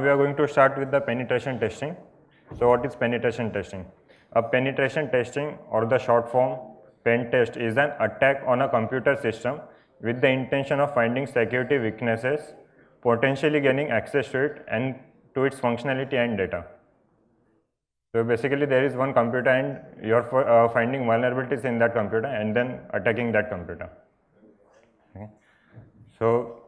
We are going to start with the penetration testing. So what is penetration testing? A penetration testing or the short form pen test is an attack on a computer system with the intention of finding security weaknesses, potentially gaining access to it and to its functionality and data. So basically there is one computer and you are uh, finding vulnerabilities in that computer and then attacking that computer. Okay. So,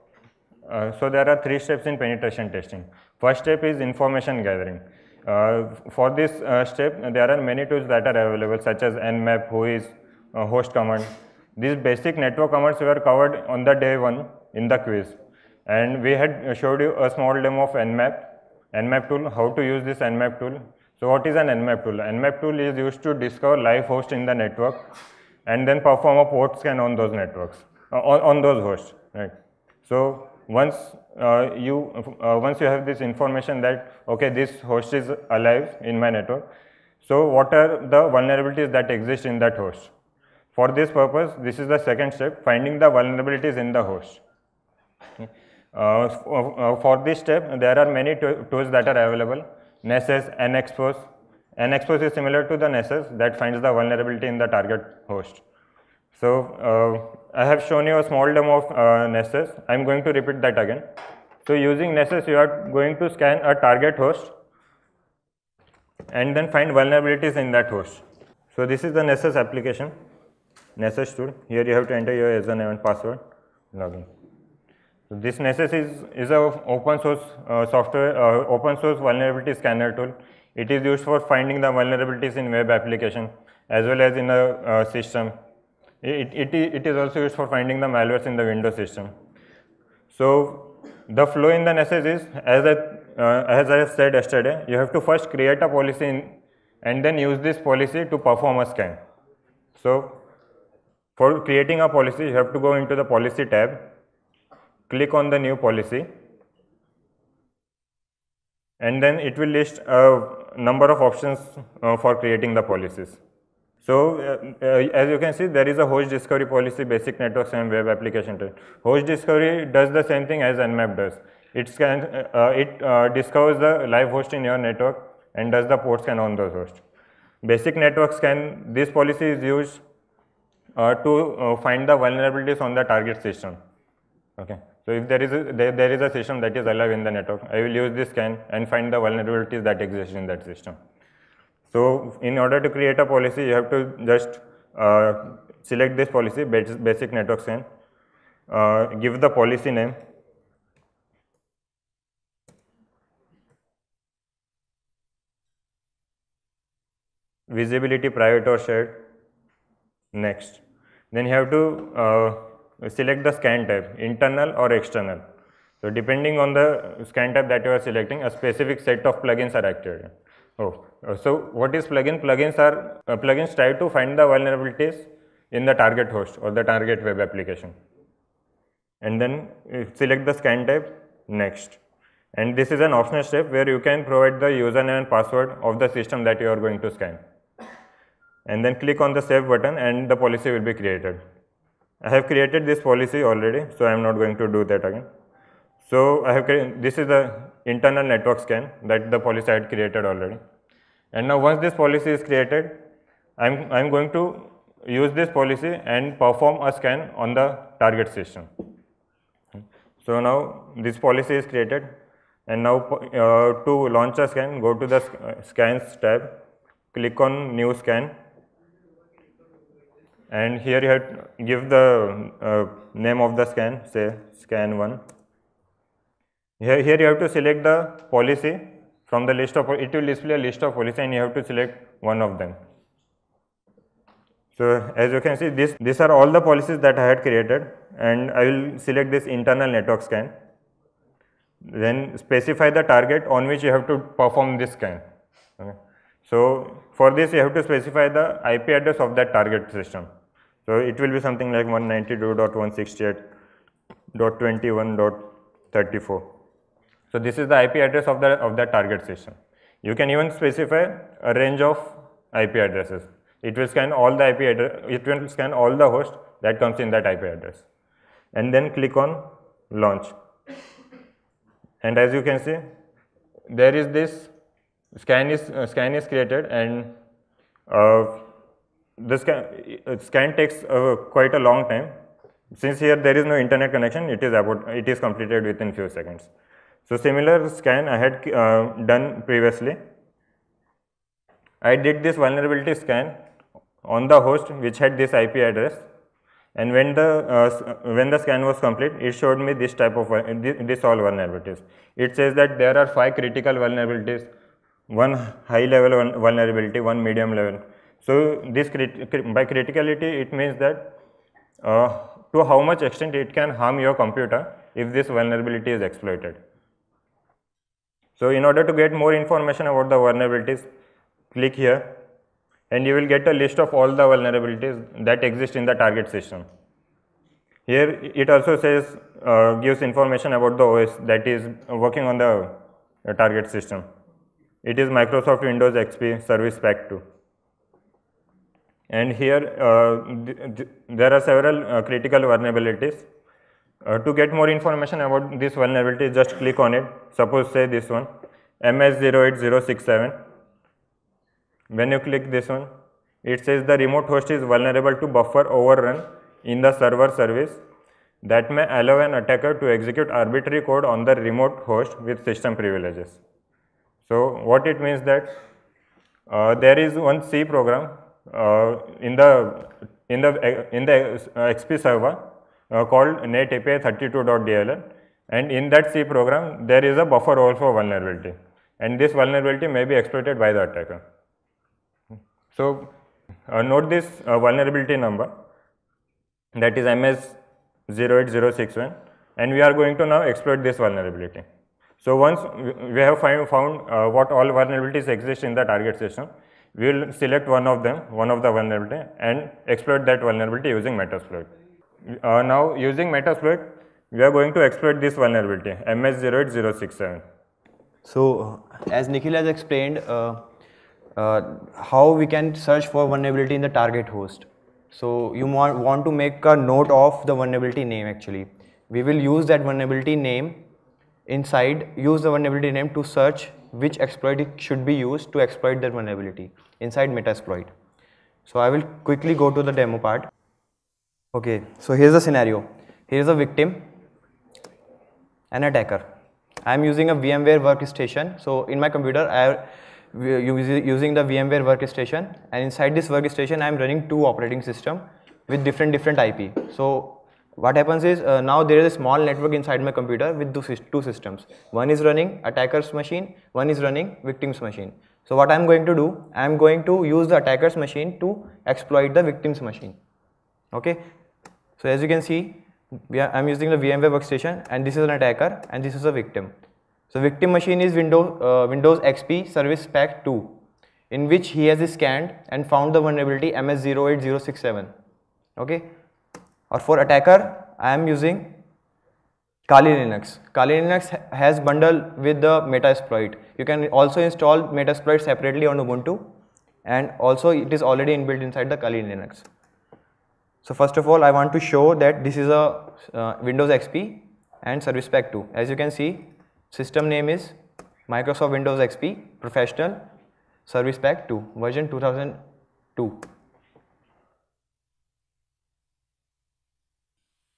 uh, so there are three steps in penetration testing. First step is information gathering. Uh, for this uh, step, there are many tools that are available such as nmap, whois, uh, host command. These basic network commands were covered on the day one in the quiz. And we had showed you a small demo of nmap, nmap tool, how to use this nmap tool. So what is an nmap tool? nmap tool is used to discover live hosts in the network and then perform a port scan on those networks, uh, on, on those hosts, right? So once uh, you uh, once you have this information that okay this host is alive in my network so what are the vulnerabilities that exist in that host for this purpose, this is the second step, finding the vulnerabilities in the host. Uh, for, uh, for, this step, there are many tools that are available. Nessus, NXpose. NXpose is similar to the Nessus that finds the vulnerability in the target host. So, uh, I have shown you a small demo of uh, Nessus. I am going to repeat that again. So, using Nessus, you are going to scan a target host and then find vulnerabilities in that host. So, this is the Nessus application. Nessus tool. Here you have to enter your username and password, login. So this Nessus is, is a open source uh, software, uh, open source vulnerability scanner tool. It is used for finding the vulnerabilities in web application as well as in a uh, system. It, it, it is also used for finding the malwares in the Windows system. So the flow in the Nessus is, as I, uh, as I said yesterday, you have to first create a policy in, and then use this policy to perform a scan. So for creating a policy, you have to go into the policy tab, click on the new policy, and then it will list a number of options uh, for creating the policies. So, uh, uh, as you can see, there is a host discovery policy, basic networks and web application. Host discovery does the same thing as Nmap does. It scans, uh, it uh, discovers the live host in your network and does the port scan on those hosts. Basic networks can, this policy is used uh, to uh, find the vulnerabilities on the target system. Okay. So if there is a, there, there is a system that is alive in the network, I will use this scan and find the vulnerabilities that exist in that system. So in order to create a policy, you have to just uh, select this policy, basic network scan, uh, give the policy name, visibility private or shared, next. Then you have to uh, select the scan type, internal or external. So depending on the scan type that you are selecting, a specific set of plugins are activated. Oh, uh, so what is plugin? Plugins are uh, plugins try to find the vulnerabilities in the target host or the target web application. And then uh, select the scan type next. And this is an optional step where you can provide the username and password of the system that you are going to scan and then click on the save button and the policy will be created. I have created this policy already, so I am not going to do that again. So I have created. this is the internal network scan that the policy I had created already. And now once this policy is created, I'm, I'm going to use this policy and perform a scan on the target system. So now this policy is created and now uh, to launch a scan, go to the scans tab, click on new scan and here you have to give the uh, name of the scan say scan 1 here, here you have to select the policy. From the list of it will display a list of policy and you have to select one of them. So as you can see this these are all the policies that I had created and I will select this internal network scan. Then specify the target on which you have to perform this scan. Okay. so for this you have to specify the IP address of that target system. So it will be something like 192.168.21.34. So this is the IP address of the of the target system. You can even specify a range of IP addresses. It will scan all the IP address. It will scan all the hosts that comes in that IP address, and then click on launch. And as you can see, there is this scan is uh, scan is created and uh, the scan, uh, scan takes uh, quite a long time. Since here there is no internet connection, it is about it is completed within few seconds. So similar scan I had uh, done previously. I did this vulnerability scan on the host which had this IP address. And when the uh, when the scan was complete it showed me this type of this, this all vulnerabilities. It says that there are five critical vulnerabilities one high level vulnerability one medium level. So this crit by criticality it means that uh, to how much extent it can harm your computer if this vulnerability is exploited so in order to get more information about the vulnerabilities click here and you will get a list of all the vulnerabilities that exist in the target system. Here it also says uh, gives information about the OS that is working on the uh, target system. It is Microsoft Windows XP Service Pack 2. And here uh, th th there are several uh, critical vulnerabilities. Uh, to get more information about this vulnerability, just click on it. Suppose say this one, MS08067 when you click this one, it says the remote host is vulnerable to buffer overrun in the server service that may allow an attacker to execute arbitrary code on the remote host with system privileges. So what it means that uh, there is one C program uh, in the in the in the uh, XP server uh, called netapi32.dll and in that C program there is a buffer overflow vulnerability and this vulnerability may be exploited by the attacker. So, uh, note this uh, vulnerability number that is MS08061 and we are going to now exploit this vulnerability. So, once we have find, found uh, what all vulnerabilities exist in the target system, we will select one of them, one of the vulnerability and exploit that vulnerability using Metasploit. Uh, now, using Metasploit, we are going to exploit this vulnerability MS08067. So, as Nikhil has explained, uh, uh, how we can search for vulnerability in the target host. So you want, want to make a note of the vulnerability name actually. We will use that vulnerability name inside, use the vulnerability name to search which exploit should be used to exploit that vulnerability inside Metasploit. So I will quickly go to the demo part. Okay, so here's the scenario. Here's a victim, an attacker. I am using a VMware workstation. So in my computer, I am using the VMware workstation and inside this workstation I am running two operating system with different different IP. So what happens is uh, now there is a small network inside my computer with two systems. One is running attacker's machine, one is running victim's machine. So what I am going to do, I am going to use the attacker's machine to exploit the victim's machine. Okay. So as you can see, I am using the VMware workstation and this is an attacker and this is a victim. So victim machine is Windows, uh, Windows XP Service Pack 2 in which he has scanned and found the vulnerability MS08067 okay or for attacker I am using Kali Linux. Kali Linux has bundle with the Metasploit. You can also install Metasploit separately on Ubuntu and also it is already inbuilt inside the Kali Linux. So first of all I want to show that this is a uh, Windows XP and Service Pack 2. As you can see System name is Microsoft Windows XP Professional Service Pack 2 version 2002.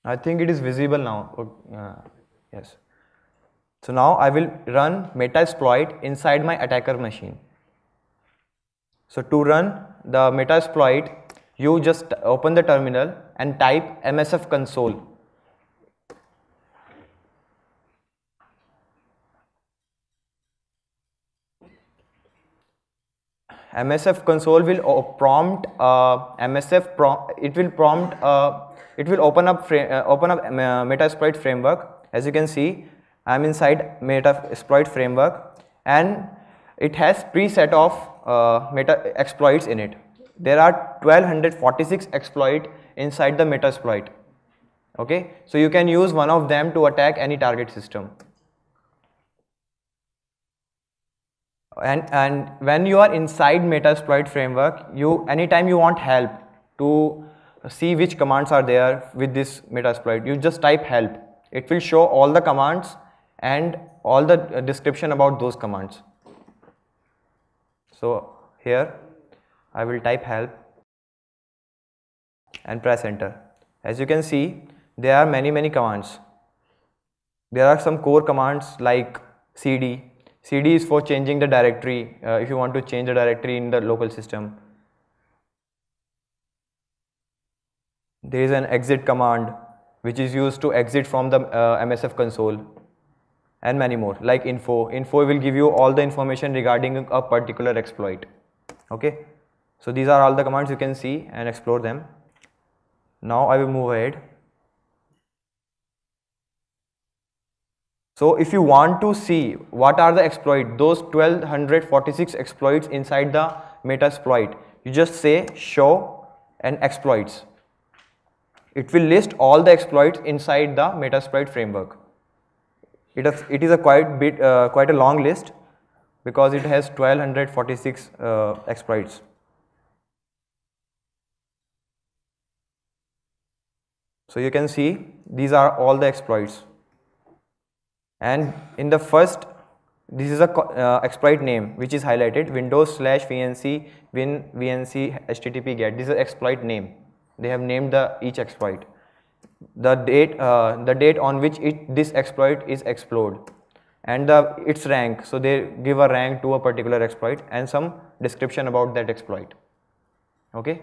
I think it is visible now. Uh, yes. So now I will run Metasploit inside my attacker machine. So to run the Metasploit, you just open the terminal and type msf console. MSF console will prompt uh, MSF it will prompt uh, it will open up uh, open up uh, Metasploit framework. As you can see I'm inside Metasploit framework and it has preset of uh, meta exploits in it there are 1246 exploit inside the Metasploit. Okay? So you can use one of them to attack any target system. And and when you are inside metasploit framework you anytime you want help to see which commands are there with this metasploit you just type help. It will show all the commands and all the description about those commands. So here I will type help and press enter. As you can see, there are many many commands. There are some core commands like cd. cd is for changing the directory uh, if you want to change the directory in the local system. There is an exit command which is used to exit from the uh, MSF console and many more like info. Info will give you all the information regarding a particular exploit. Okay. So these are all the commands you can see and explore them. Now I will move ahead. So if you want to see what are the exploit, those 1246 exploits inside the Metasploit, you just say show and exploits. It will list all the exploits inside the Metasploit framework. It is, it is a quite bit, uh, quite a long list because it has 1246 uh, exploits. So you can see these are all the exploits. And in the first, this is a uh, exploit name which is highlighted Windows slash VNC win VNC HTTP get. This is exploit name. They have named the each exploit the date uh, the date on which it this exploit is explored and the its rank so they give a rank to a particular exploit and some description about that exploit okay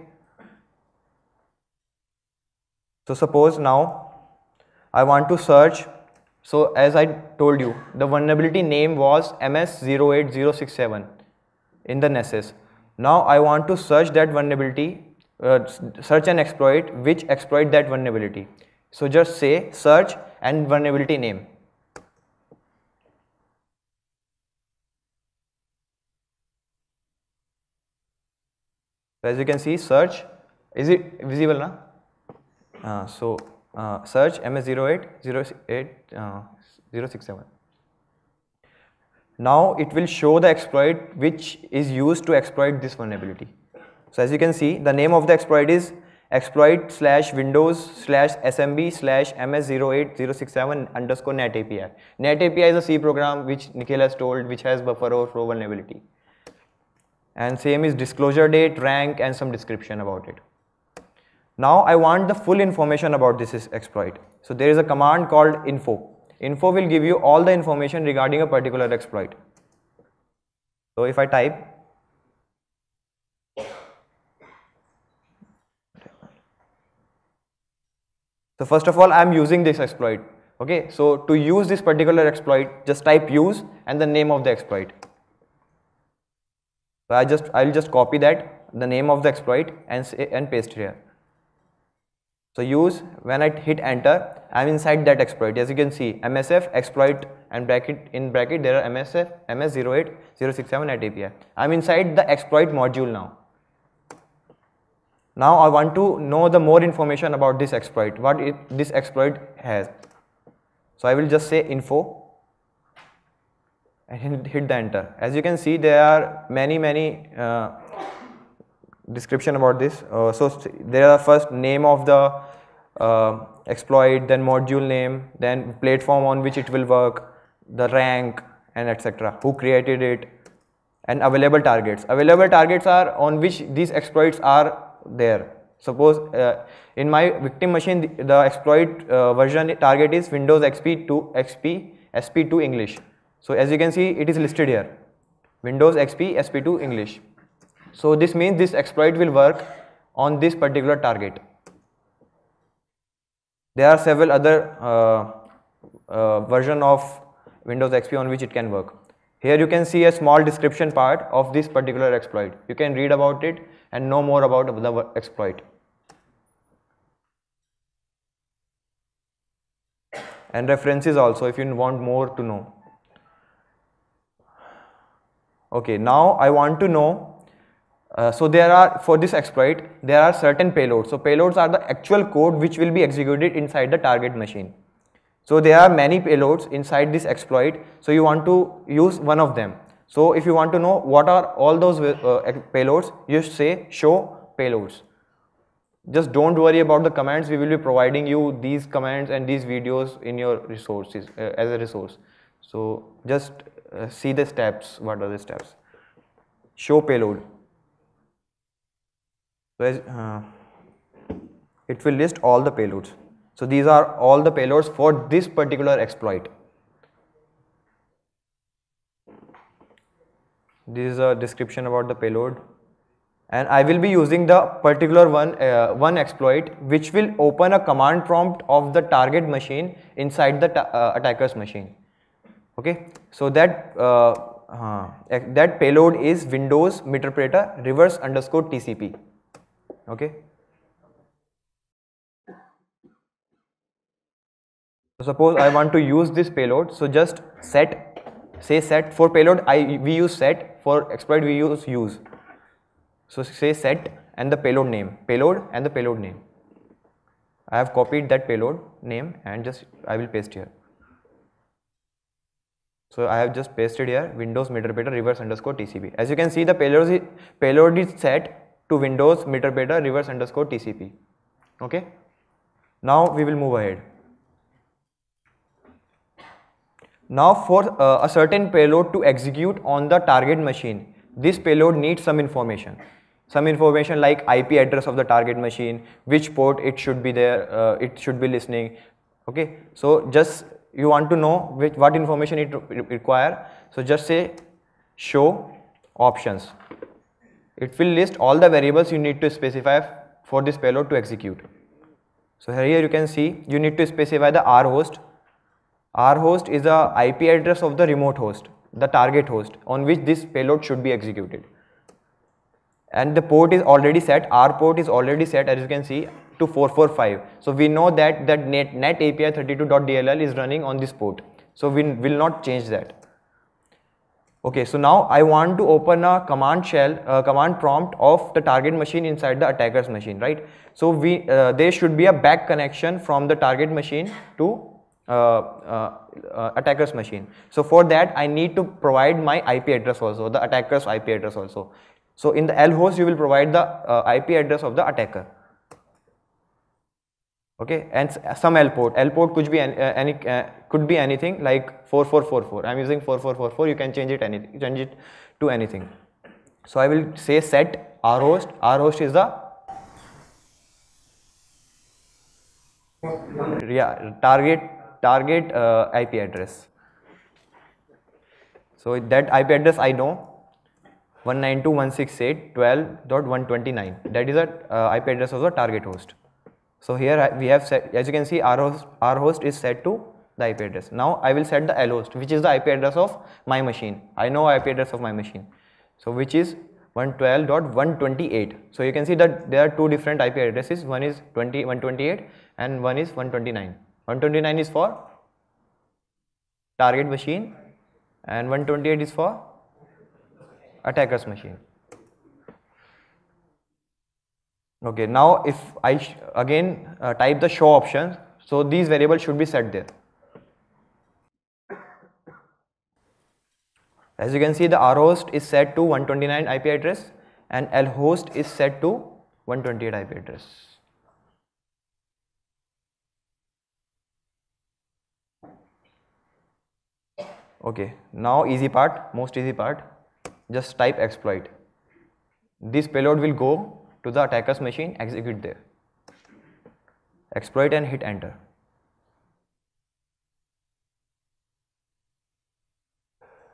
so suppose now I want to search so as I told you the vulnerability name was ms08067 in the Nessus now I want to search that vulnerability uh, search an exploit which exploit that vulnerability so just say search and vulnerability name. As you can see search, is it visible now? Uh, so uh, search ms08 uh, 067. Now it will show the exploit which is used to exploit this vulnerability. So as you can see the name of the exploit is exploit slash windows slash smb slash ms08067 underscore net api net api is a c program which nikhil has told which has buffer overflow vulnerability and same is disclosure date rank and some description about it now i want the full information about this exploit so there is a command called info info will give you all the information regarding a particular exploit so if i type So first of all, I am using this exploit. Okay, so to use this particular exploit, just type use and the name of the exploit. So I just I will just copy that the name of the exploit and and paste here. So use when I hit enter, I am inside that exploit. As you can see, MSF exploit and bracket in bracket there are MSF MS08067 at API. I am inside the exploit module now. Now I want to know the more information about this exploit, what it, this exploit has. So I will just say info and hit the enter. As you can see there are many many uh, description about this. Uh, so there are first name of the uh, exploit, then module name, then platform on which it will work, the rank and etc. Who created it and available targets. Available targets are on which these exploits are there. Suppose uh, in my victim machine the, the exploit uh, version target is Windows XP 2 XP SP2 English. So as you can see it is listed here Windows XP SP2 English. So this means this exploit will work on this particular target. There are several other uh, uh version of Windows XP on which it can work. Here you can see a small description part of this particular exploit. You can read about it and know more about the exploit. And references also if you want more to know. Okay, now I want to know, uh, so there are, for this exploit, there are certain payloads. So payloads are the actual code which will be executed inside the target machine. So there are many payloads inside this exploit. So you want to use one of them. So if you want to know what are all those uh, payloads, you say show payloads. Just don't worry about the commands. We will be providing you these commands and these videos in your resources uh, as a resource. So just uh, see the steps. What are the steps? Show payload. So as, uh, it will list all the payloads. So these are all the payloads for this particular exploit. This is a description about the payload and I will be using the particular one uh, one exploit which will open a command prompt of the target machine inside the uh, attacker's machine okay so that uh, uh that payload is windows meterpreter reverse underscore tcp okay so suppose i want to use this payload so just set say set for payload i we use set for exploit we use use so say set and the payload name, payload and the payload name. I have copied that payload name and just I will paste here. So I have just pasted here Windows meterpreter reverse underscore TCP. As you can see the payload is, payload is set to Windows meterpreter reverse underscore TCP. Okay. Now we will move ahead. Now for uh, a certain payload to execute on the target machine, this payload needs some information some information like IP address of the target machine, which port it should be there, uh, it should be listening. Okay, so just you want to know which what information it re require. So just say show options. It will list all the variables you need to specify for this payload to execute. So here you can see you need to specify the R host. R host is the IP address of the remote host, the target host on which this payload should be executed. And the port is already set. R port is already set as you can see to 445 so we know that that net, net api 32.dll is running on this port. So we will not change that okay so now i want to open a command shell uh, command prompt of the target machine inside the attacker's machine right? So we uh, there should be a back connection from the target machine to uh, uh, uh attacker's machine. So for that i need to provide my ip address also the attacker's ip address also. So in the L host, you will provide the IP address of the attacker. Okay, and some L port. L port could be any, uh, any uh, could be anything like 4444. I'm using 4444. You can change it anything, change it to anything. So I will say set R host. R host is the yeah target target uh, IP address. So that IP address I know 192.168.12.129 that is a uh, IP address of the target host. So here we have set as you can see our host, our host is set to the IP address. Now I will set the L host which is the IP address of my machine. I know IP address of my machine. So which is 112.128. So you can see that there are two different IP addresses. One is 20 128 and one is 129. 129 is for target machine and 128 is for attacker's machine. Okay, now if I again uh, type the show option, so these variables should be set there. As you can see the R host is set to 129 IP address and L host is set to 128 IP address. Okay, now easy part, most easy part just type exploit. This payload will go to the attacker's machine, execute there. Exploit and hit enter.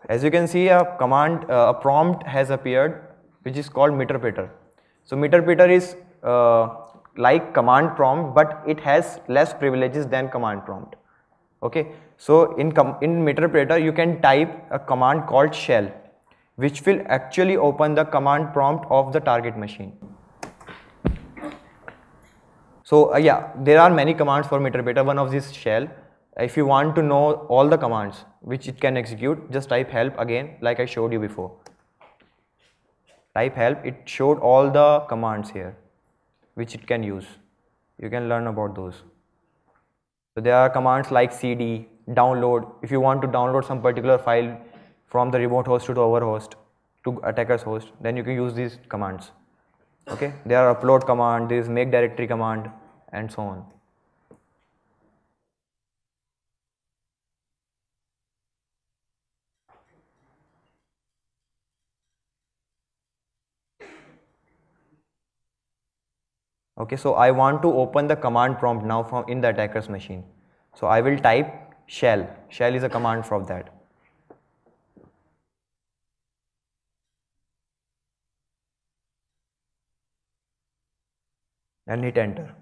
As you can see, a command, uh, a prompt has appeared which is called meterpreter. So meterpreter is uh, like command prompt, but it has less privileges than command prompt. Okay, so in in meterpreter you can type a command called shell which will actually open the command prompt of the target machine. So uh, yeah, there are many commands for meterpreter. One of these shell. If you want to know all the commands which it can execute, just type help again like I showed you before. Type help, it showed all the commands here which it can use. You can learn about those. So there are commands like cd, download. If you want to download some particular file from the remote host to the over host to attacker's host then you can use these commands okay? There are upload command there is make directory command and so on. Okay so I want to open the command prompt now from in the attacker's machine. So I will type shell. Shell is a command from that. And hit enter.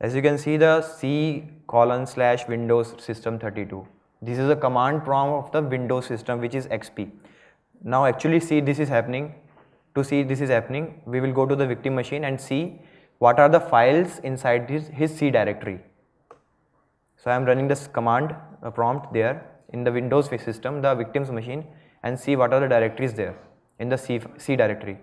As you can see the C colon slash Windows system 32. This is a command prompt of the Windows system which is XP. Now actually see this is happening. To see this is happening, we will go to the victim machine and see what are the files inside his, his C directory. So I am running this command uh, prompt there in the Windows system, the victim's machine and see what are the directories there in the C, C directory.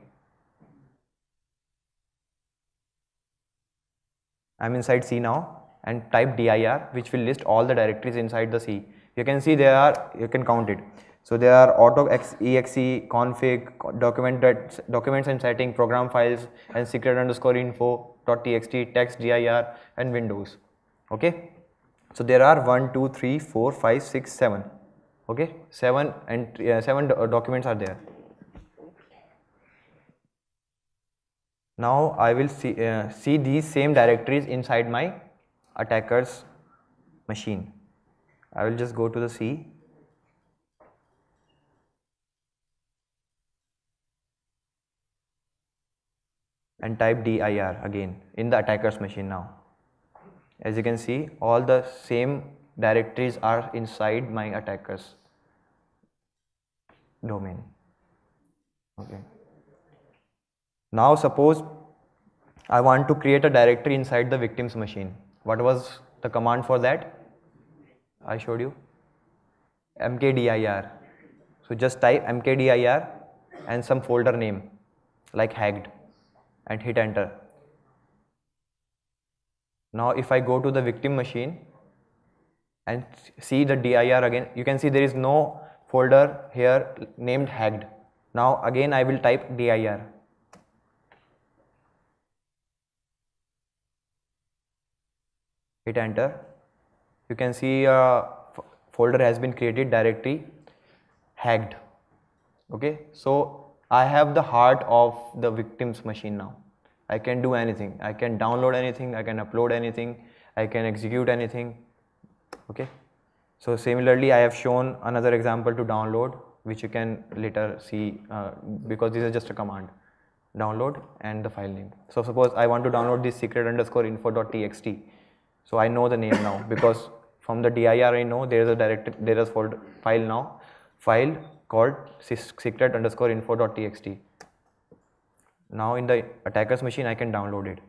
I am inside C now and type dir which will list all the directories inside the C. You can see there are, you can count it. So there are auto exe, config, document documents and setting, program files and secret underscore info, dot .txt, text dir and windows. Okay. So there are 1, 2, 3, 4, 5, 6, 7. Okay. 7 and uh, 7 documents are there. Now I will see, uh, see these same directories inside my attacker's machine. I will just go to the C and type dir again in the attacker's machine now. As you can see all the same directories are inside my attacker's domain. Okay. Now suppose I want to create a directory inside the victim's machine. What was the command for that? I showed you mkdir. So just type mkdir and some folder name like hacked and hit enter. Now if I go to the victim machine and see the dir again, you can see there is no folder here named hacked. Now again I will type dir. Hit enter. You can see a folder has been created directory hacked. Okay, so I have the heart of the victim's machine now. I can do anything. I can download anything, I can upload anything, I can execute anything. Okay. So similarly, I have shown another example to download which you can later see uh, because this is just a command download and the file name. So suppose I want to download this secret underscore info.txt. So I know the name now because from the dir I know there is a direct there is folder file now file called secret underscore info.txt. Now in the attacker's machine I can download it.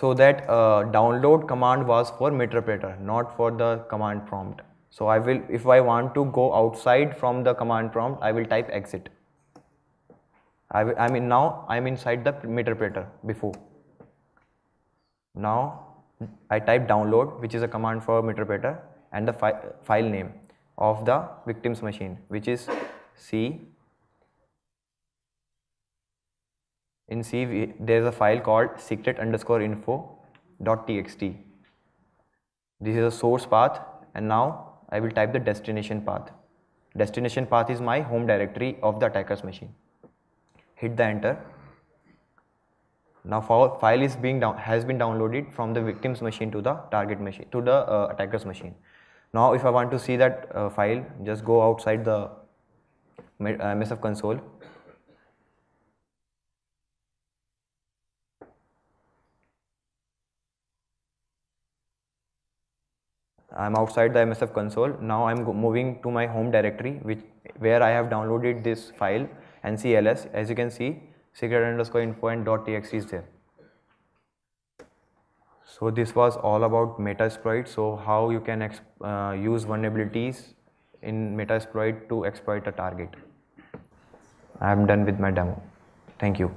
So that uh, download command was for meterpreter, not for the command prompt. So I will, if I want to go outside from the command prompt, I will type exit. I, will, I mean now I'm inside the meterpreter before. Now I type download, which is a command for meterpreter, and the fi file name of the victim's machine, which is C. In C, we, there is a file called secret underscore info dot txt. This is a source path, and now I will type the destination path. Destination path is my home directory of the attacker's machine. Hit the enter. Now file is being down has been downloaded from the victim's machine to the target machine to the uh, attacker's machine. Now if I want to see that uh, file, just go outside the uh, MSF console I'm outside the MSF console. Now I'm moving to my home directory which where I have downloaded this file ncls. As you can see, secret underscore info and .txt is there. So this was all about Metasploit. So how you can uh, use vulnerabilities in Metasploit to exploit a target. I am done with my demo. Thank you.